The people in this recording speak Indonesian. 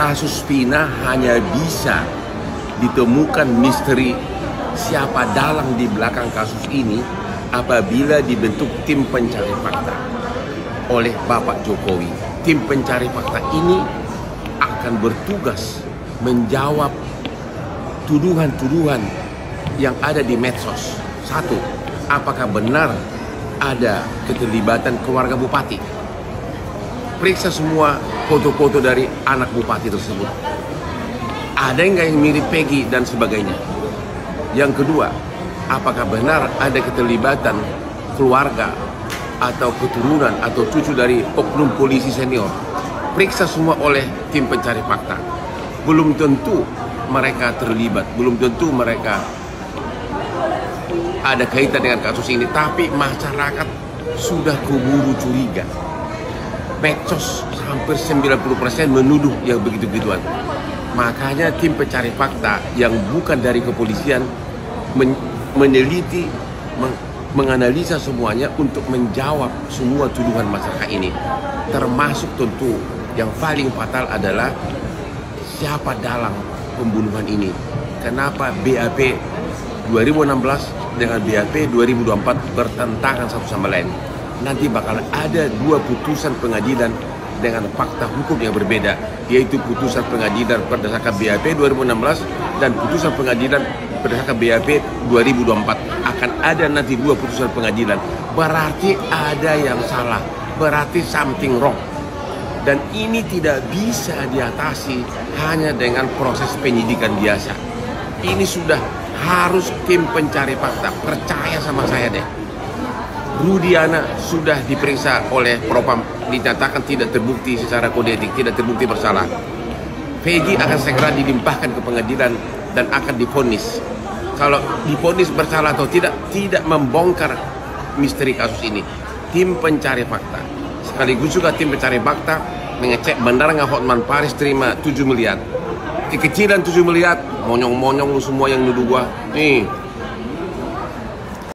kasus Vina hanya bisa ditemukan misteri siapa dalang di belakang kasus ini apabila dibentuk tim pencari fakta oleh Bapak Jokowi. Tim pencari fakta ini akan bertugas menjawab tuduhan-tuduhan yang ada di medsos. Satu, apakah benar ada keterlibatan keluarga bupati? Periksa semua foto-foto dari anak bupati tersebut. Ada nggak yang mirip Peggy dan sebagainya? Yang kedua, apakah benar ada keterlibatan keluarga atau keturunan atau cucu dari oknum polisi senior? Periksa semua oleh tim pencari fakta. Belum tentu mereka terlibat, belum tentu mereka ada kaitan dengan kasus ini, tapi masyarakat sudah keburu curiga. Medsos hampir 90% menuduh yang begitu-gituan. Makanya tim pencari fakta yang bukan dari kepolisian men meneliti, meng menganalisa semuanya untuk menjawab semua tuduhan masyarakat ini. Termasuk tentu yang paling fatal adalah siapa dalang pembunuhan ini. Kenapa BAP 2016 dengan BAP 2024 bertentangan satu sama lain. Nanti bakal ada dua putusan pengadilan dengan fakta hukum yang berbeda, yaitu putusan pengadilan berdasarkan BAP 2016 dan putusan pengadilan berdasarkan BAP 2024. Akan ada nanti dua putusan pengadilan. Berarti ada yang salah, berarti something wrong. Dan ini tidak bisa diatasi hanya dengan proses penyidikan biasa. Ini sudah harus tim pencari fakta. Percaya sama saya deh. Rudiana sudah diperiksa oleh Propam dinyatakan tidak terbukti secara kode etik, tidak terbukti bersalah. Peggy akan segera dilimpahkan ke pengadilan dan akan difonis. Kalau difonis bersalah atau tidak, tidak membongkar misteri kasus ini. Tim pencari fakta. Sekaligus juga tim pencari fakta mengecek benar nggak Hotman Paris terima 7 miliar. Kekecilan 7 miliar, monyong-monyong lu semua yang nuduh gua. Nih,